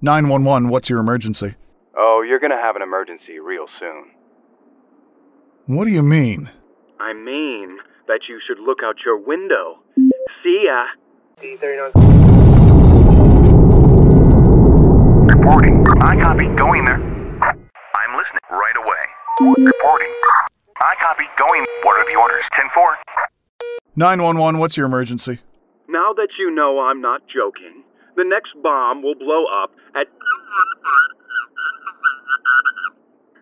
911, what's your emergency? Oh, you're gonna have an emergency real soon. What do you mean? I mean that you should look out your window. See ya. Reporting. I copy. Going there. I'm listening right away. Reporting. I copy. Going. What are the orders? 10-4. 911, what's your emergency? Now that you know I'm not joking, the next bomb will blow up at.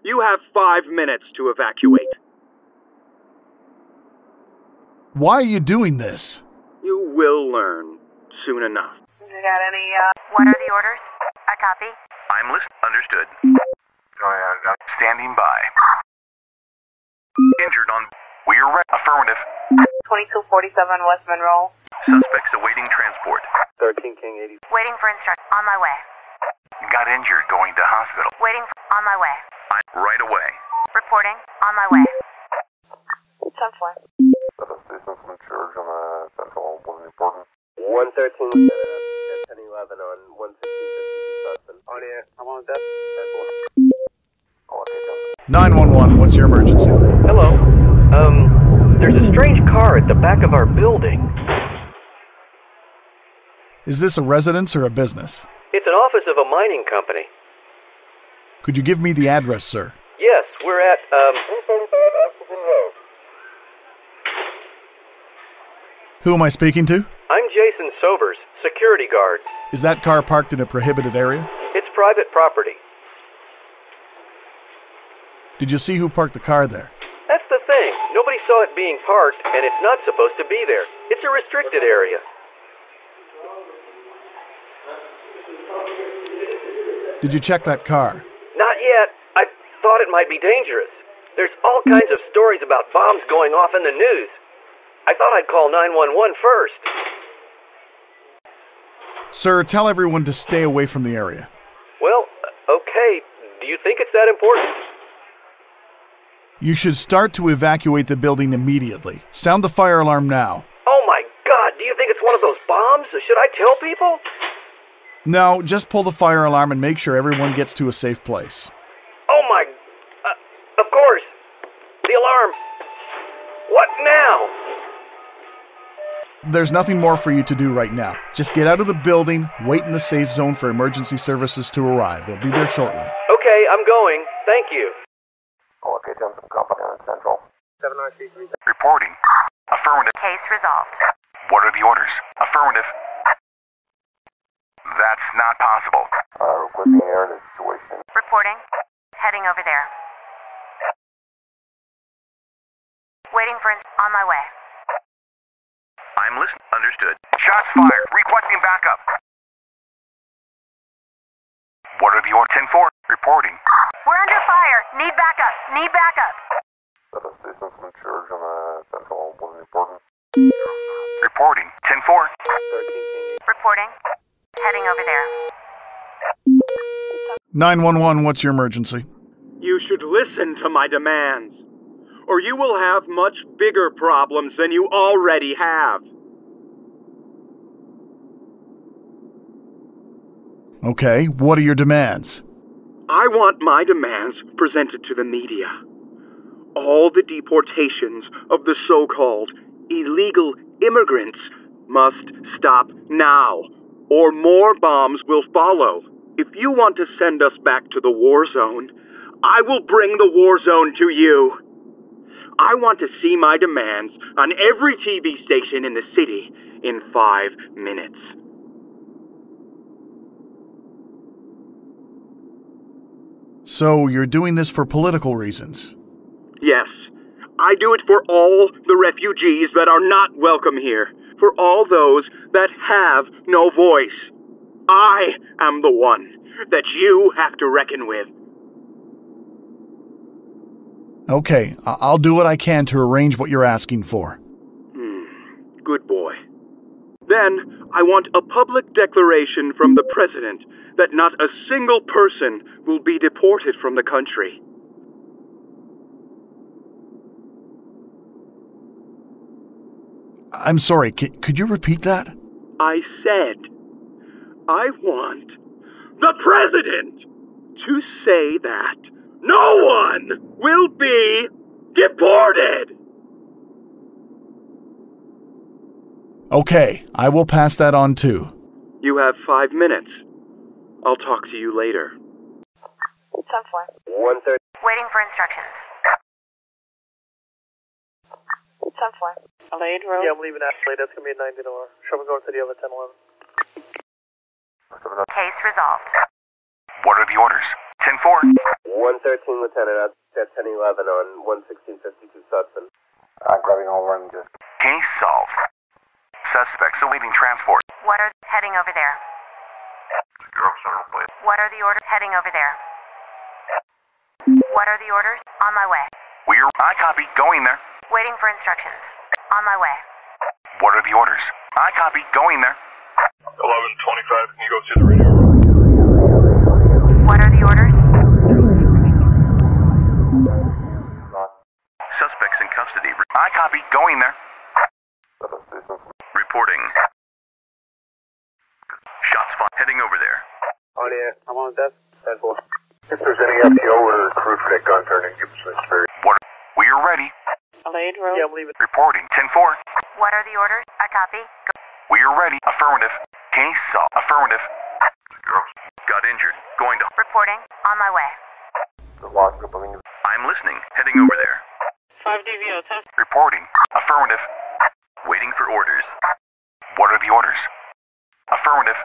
You have five minutes to evacuate. Why are you doing this? You will learn soon enough. You got any, uh, what are the orders? I copy. I'm listening. Understood. Standing by. Injured on. We're re- affirmative. 2247 West Monroe. Suspects awaiting transport. 13 King 80. Waiting for instruction. On my way. Got injured. Going to hospital. Waiting for, on my way. I, right away. Reporting. On my way. 10 4. Seven from church on the central was important. 113 10 11 on 116 Sutton. Oh I'm on desk. 911, what's your emergency? Hello. Um, there's a strange car at the back of our building. Is this a residence or a business? It's an office of a mining company. Could you give me the address, sir? Yes, we're at, um, Who am I speaking to? I'm Jason Sobers, security guard. Is that car parked in a prohibited area? It's private property. Did you see who parked the car there? That's the thing. Nobody saw it being parked, and it's not supposed to be there. It's a restricted area. Did you check that car? Not yet. I thought it might be dangerous. There's all kinds of stories about bombs going off in the news. I thought I'd call 911 first. Sir, tell everyone to stay away from the area. Well, okay. Do you think it's that important? You should start to evacuate the building immediately. Sound the fire alarm now. Oh my god, do you think it's one of those bombs? Should I tell people? No, just pull the fire alarm and make sure everyone gets to a safe place. Oh my. Uh, of course. The alarm. What now? There's nothing more for you to do right now. Just get out of the building, wait in the safe zone for emergency services to arrive. They'll be there shortly. Okay, I'm going. Thank you. Locate them from company on central. 7933. Reporting. Affirmative. Case resolved. What are the orders? Affirmative. That's not possible. Uh, requesting air in the situation. Reporting. Heading over there. Waiting for, in- on my way. I'm listening. Understood. Shots fired. Requesting backup. What are the orders? 10-4. Reporting. We're under fire. Need backup. Need backup. Seven stations from church on the central was important. Reporting. 10-4. Reporting. Heading over there. 911, what's your emergency? You should listen to my demands, or you will have much bigger problems than you already have. Okay, what are your demands? I want my demands presented to the media. All the deportations of the so called illegal immigrants must stop now, or more bombs will follow. If you want to send us back to the war zone, I will bring the war zone to you. I want to see my demands on every TV station in the city in five minutes. So, you're doing this for political reasons. Yes, I do it for all the refugees that are not welcome here, for all those that have no voice. I am the one that you have to reckon with. Okay, I- I'll do what I can to arrange what you're asking for. Hmm, good boy. Then, I want a public declaration from the President that not a single person will be deported from the country. I'm sorry, c- could you repeat that? I said, I want the President to say that no one will be deported! Okay, I will pass that on too. You have five minutes. I'll talk to you later. 10-4. 130. Waiting for instructions. 10-4. Alade Road. Yeah, I'm leaving Ashley. That's going to be a 90 door. Show me going to the other 1011. Case resolved. What are the orders? 10 4. 113, Lieutenant. That's 1011 on 11652 Sutton. I'm grabbing over and just Case solved. Suspects awaiting transport. What are heading over there? secure up center. What are the orders heading over there? What are the orders? On my way. We're. I copy. Going there. Waiting for instructions. On my way. What are the orders? I copy. Going there. 1125, can you go to the radio? What are the orders? Suspects in custody. I copy. Going there. Reporting. Shots fired. Heading over there. Oh, on the I'm on desk. 10 4. If there's any FTO or crew for that gun turning, give us an experience. What? We're ready. Alade Road. Yeah, I'm leaving. Reporting. 10 4. What are the orders? I copy. Go. We're ready. Affirmative. Case solved. Affirmative. Secure Got injured. Going to. Reporting. On my way. the large group. I'm listening. Heading over there. 5 DVO. 10 Reporting. Affirmative. Waiting for orders. What are the orders? Affirmative.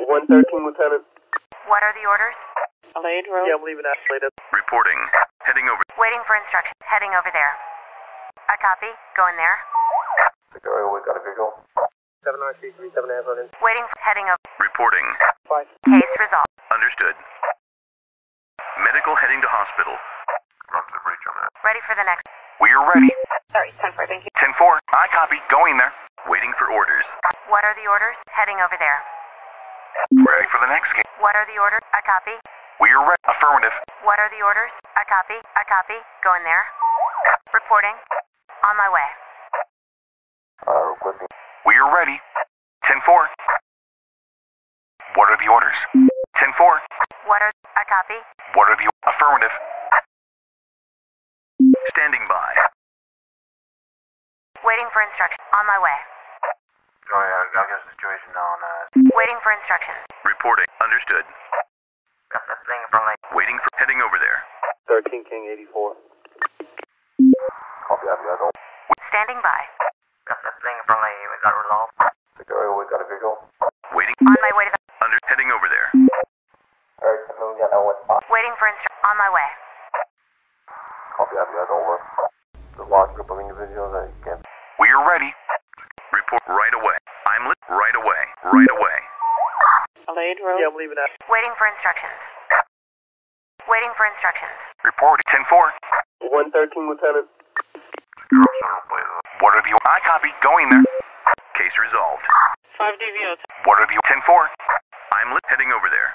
113, Lieutenant. What are the orders? Alade Road. Yeah, I'm leaving Ashley. That's Reporting. Heading over. Waiting for instructions. Heading over there. I copy. Going there. Secure, we got a visual. 793, 37 on in. Waiting for heading over. Reporting. 5. Case resolved. Understood. Medical heading to hospital. Ready for the next. We're ready. Sorry, 10 4. Thank you. 10 4. I copy. Going there. Waiting for orders. What are the orders? Heading over there. Ready for the next case. What are the orders? I copy. We're ready. Affirmative. What are the orders? I copy. I copy. Going there. Reporting. On my way. Uh. We're ready. 10 4. What are the orders? 10 4. What are I copy? What are the affirmative? Standing by. Waiting for instructions. On my way. Oh, yeah, I got a situation on, uh, Waiting for instructions. Reporting. Understood. got that thing from like, Waiting for heading over there. 13 King 84. copy that, we got Standing by. Got that thing from like, we got resolved. Secure, we got a visual. Waiting. On my way to the. Under heading over there. Alright, we got that one spot. Waiting for instru- On my way. Copy that, we got over. The large group of individuals that you can. We're ready. Report right away. I'm lit right away. Right away. Alade Road. Yeah, I'm leaving Ashley. Waiting for instructions. Waiting for instructions. Report 10 4. 113, Lieutenant. Secure up center plate. What are the I copy going there? Case resolved. 5 DVO. What are the 10 4? I'm lit heading over there.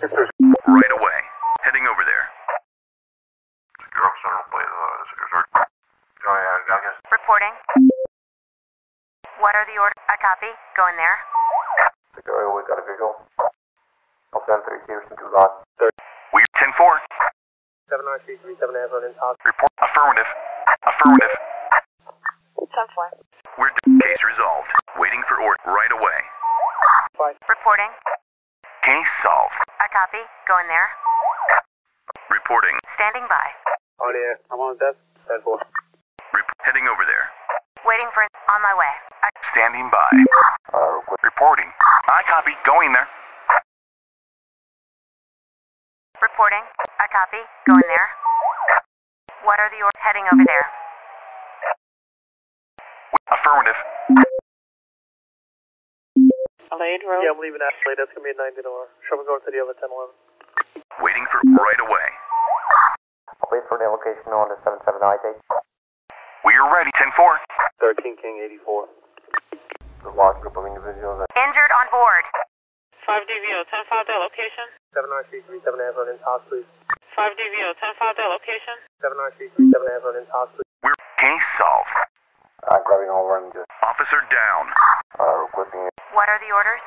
If there's Right away. Heading over there. secure up center plate, uh, secure search. Oh, yeah, I guess. Reporting. What are the orders? I copy. Go in there. Secure, we got a visual. I'll send three Houston to lot. We 10 4. 793, 37 on in. Talk. Report affirmative. Affirmative. 10 4. We're done. case resolved. Waiting for order right away. 5. Reporting. Case solved. I copy. Go in there. Reporting. Standing by. On the I'm on desk. 10 4. Rep- heading over there. Waiting for. On my way. I- Standing by. Uh. Reporting. I copy. Going there. reporting. I copy. Going there. What are the orders? Heading over there. Affirmative. Alade Road. Yeah, I'm leaving Ashley. That's going to be a 90 door. Show me going to the other 1011. Waiting for right away. I'll Wait for the location on the 77 date. We are ready. 10-4. 13 King 84. The large group of individuals. Injured on board. 5 DVO, 10 5 that location. 79337 ambulance house, please. 5 DVO, 10 5 that location. 79337 ambulance house, please. We're case solved. I'm grabbing over and just Officer down. uh, requesting What are the orders?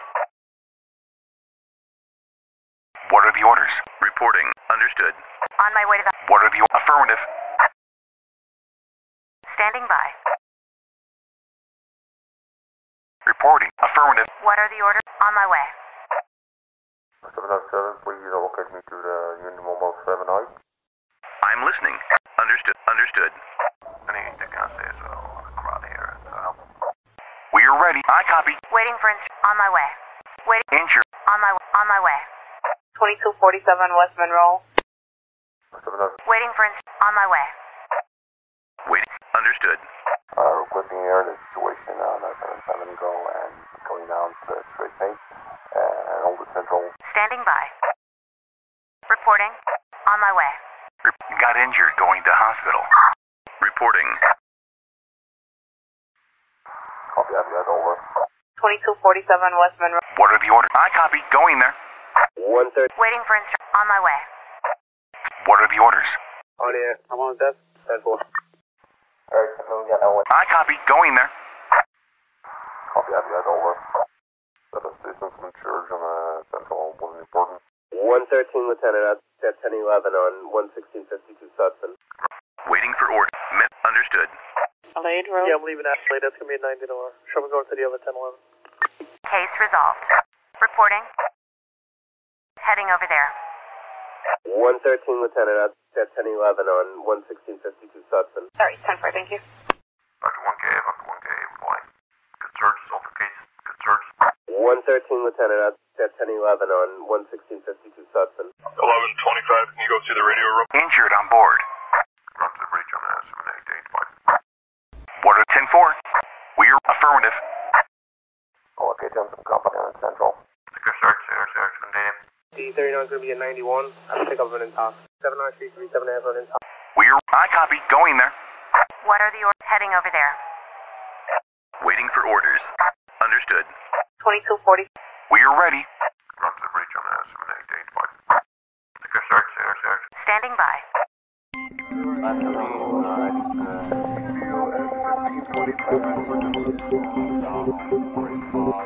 What are the orders? Reporting. Understood. On my way to the. What are the affirmative? Standing by. Reporting. Affirmative. What are the orders? On my way. 797, please locate me to the Unity Mobile 7 I. I'm listening. Understood. Understood. I need to can uh, say so. Crowd here. We are ready. I copy. Waiting for inst- On my way. Waiting. Injured. On my. On my way. 2247 West Monroe. 797, Waiting for inst- On my way. Waiting. Understood. uh, requesting air the situation on uh, 77 go and going down to straight pace and on the central. Standing by. Reporting. On my way. Re- got injured. Going to hospital. Reporting. Copy that, that over. 2247 West Monroe. What are the orders? I copy. Going there. 130 Waiting for inst- On my way. What are the orders? on air. I'm on desk. 10 4. Alright, so get that way. I copy. Going there. Copy that, that over. That assistance from church on the central was important. 113 Lieutenant at 1011 on 11652 Sutton. Waiting for orders. Mi- Understood. Alade Road. Yeah, I'm leaving Ashley. That's going to be a 90 door. Shall we go to the other 1011? Case resolved. Reporting. Heading over there. 113 Lieutenant at 1011 on 11652 Sutton. Sorry, 10 4, thank you. Dr. 1K, Dr. 1K, boy. Good search, alter case. Good search. 113 Lieutenant at 1011 on 11652 Sutton. 1125. Can you go to the radio room? Injured on board. Run to the bridge on uh, 7885. What are 10-4? We're affirmative. Allocate them some company on central. Good search, search, search, contain. D39 is going to be a 91. I'll pick up an in top. 79337 ambulance in. We're I copy. Going there. What are the orders? Heading over there. Waiting for orders. Understood. 2240. We're ready. Run to the bridge on uh, 7885. Good search, search, search. Standing by.